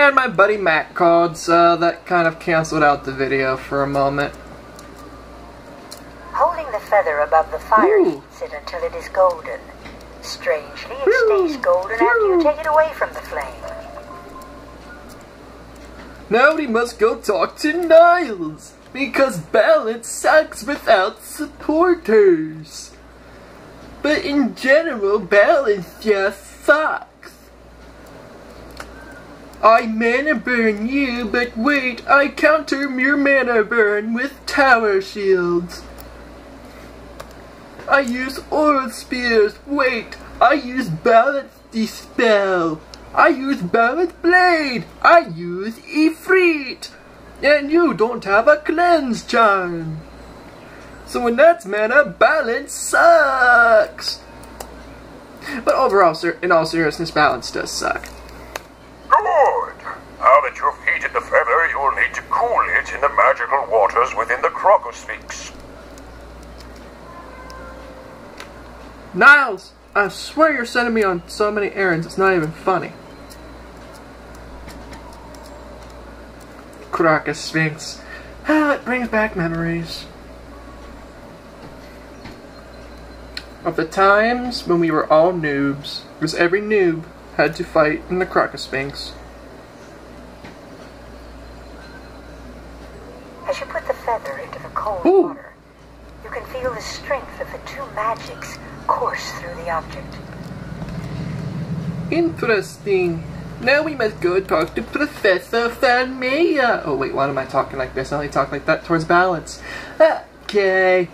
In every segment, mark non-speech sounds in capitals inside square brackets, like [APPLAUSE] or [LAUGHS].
And my buddy Matt called, so uh, that kind of canceled out the video for a moment. Holding the feather above the fire Ooh. heats it until it is golden. Strangely, it Ooh. stays golden after you take it away from the flame. Now we must go talk to Niles, because balance sucks without supporters. But in general, balance just sucks. I mana burn you, but wait, I counter your mana burn with tower shields. I use aura spears, wait, I use balance dispel. I use balance blade. I use Ifrit. And you don't have a cleanse charm. So when that's mana, balance sucks. But overall, in all seriousness, balance does suck. Good. Now that you've heated the feather, you will need to cool it in the magical waters within the Krokosphinx. Niles, I swear you're sending me on so many errands, it's not even funny. Krokosphinx. Ah, it brings back memories. Of the times when we were all noobs, because every noob had to fight in the Krokosphinx. As you put the feather into the cold Ooh. water, you can feel the strength of the two magics course through the object. Interesting. Now we must go talk to Professor Falmea. Oh wait, why am I talking like this? I only talk like that towards balance. Okay.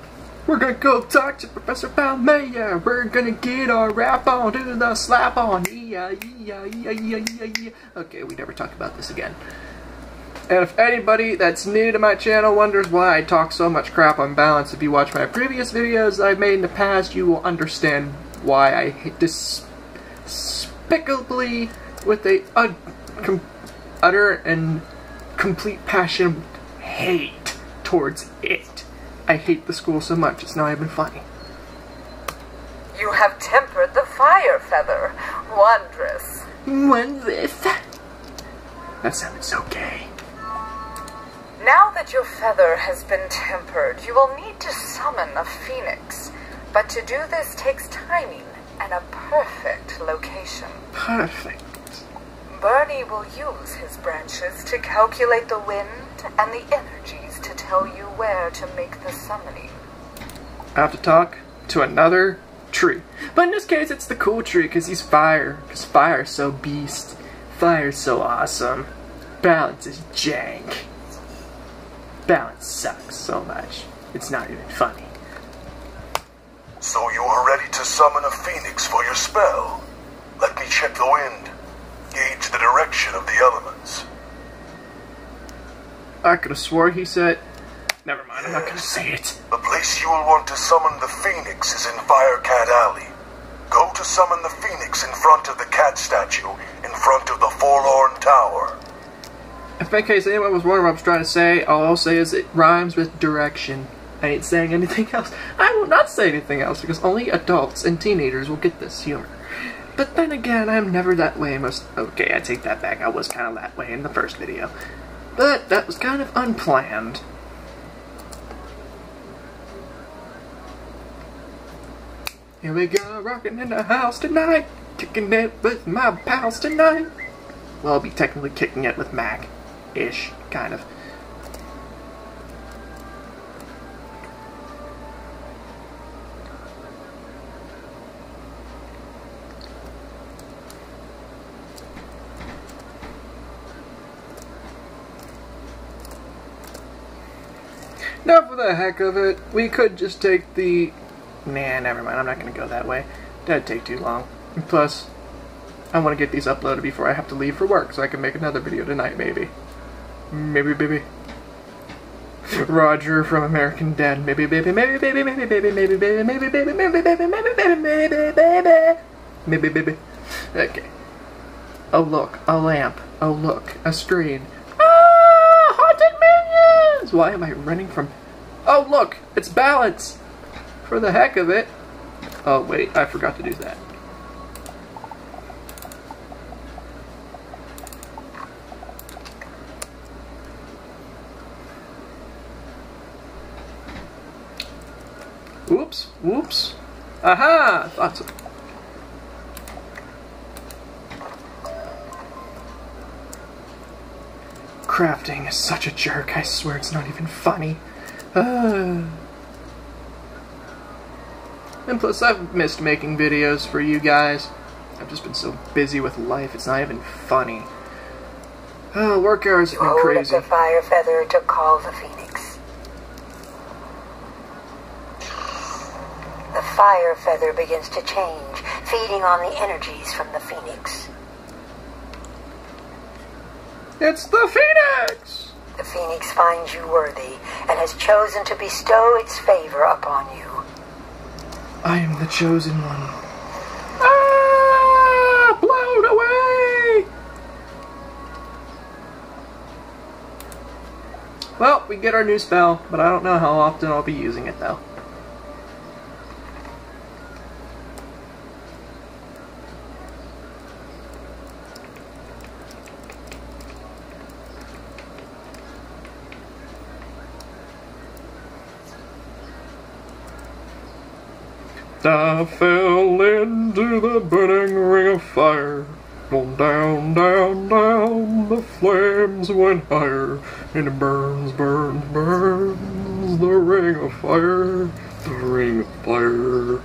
We're gonna go talk to Professor Falmea. We're gonna get our rap on, do the slap on. Yeah, yeah, yeah, yeah, yeah, yeah. Okay, we never talk about this again. And if anybody that's new to my channel wonders why I talk so much crap on balance, if you watch my previous videos I've made in the past, you will understand why I hate this despicably with a utter and complete passion hate towards it. I hate the school so much, it's not even funny. You have tempered the fire feather. Wondrous. Wondrous. That sounded so gay. That your feather has been tempered, you will need to summon a phoenix. But to do this takes timing and a perfect location. Perfect. Bernie will use his branches to calculate the wind and the energies to tell you where to make the summoning. I have to talk to another tree. But in this case, it's the cool tree because he's fire. Because fire is so beast. Fire is so awesome. Balance is jank. Balance sucks so much. It's not even funny. So you are ready to summon a phoenix for your spell. Let me check the wind. Gauge the direction of the elements. I could have swore he said. Never mind, I'm not gonna say it. The place you will want to summon the phoenix is in Firecat Alley. Go to summon the phoenix in front of the cat statue, in front of the Forlorn Tower. If in case anyone was wondering what I was trying to say, all I'll say is it rhymes with direction. I ain't saying anything [LAUGHS] else. I will not say anything else because only adults and teenagers will get this humor. But then again, I'm never that way most. Okay, I take that back. I was kind of that way in the first video. But that was kind of unplanned. Here we go, rocking in the house tonight. Kicking it with my pals tonight. Well, I'll be technically kicking it with Mac. Ish, kind of. Now, for the heck of it, we could just take the. Nah, never mind. I'm not gonna go that way. That'd take too long. Plus, I want to get these uploaded before I have to leave for work, so I can make another video tonight, maybe. Maybe, baby. Roger from American Dad. Maybe, baby, maybe, baby, maybe, baby, maybe, baby, maybe, baby, maybe, baby, maybe, baby, maybe, baby, maybe, baby. Okay. Oh look, a lamp. Oh look, a screen. Ah, haunted minions! Why am I running from? Oh look, it's balance. For the heck of it. Oh wait, I forgot to do that. Oops, oops. Aha! Thought so. Crafting is such a jerk, I swear it's not even funny. Uh. And plus, I've missed making videos for you guys. I've just been so busy with life, it's not even funny. Oh, work hours have been crazy. the fire feather to call the phoenix. The fire feather begins to change, feeding on the energies from the phoenix. It's the Phoenix! The phoenix finds you worthy and has chosen to bestow its favor upon you. I am the chosen one. Ah! Blown away! Well, we get our new spell, but I don't know how often I'll be using it though. I fell into the burning ring of fire. On down, down, down, the flames went higher, and it burns, burns, burns, the ring of fire, the ring of fire.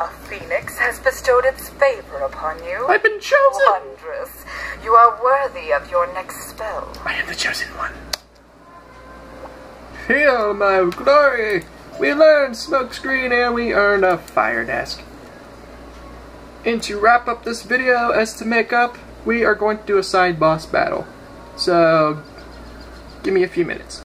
A phoenix has bestowed its favor upon you. I've been chosen! Wondrous. You are worthy of your next spell. I am the chosen one. Feel my glory! We learned smokescreen and we earned a fire desk. And to wrap up this video, as to make up, we are going to do a side boss battle. So, give me a few minutes.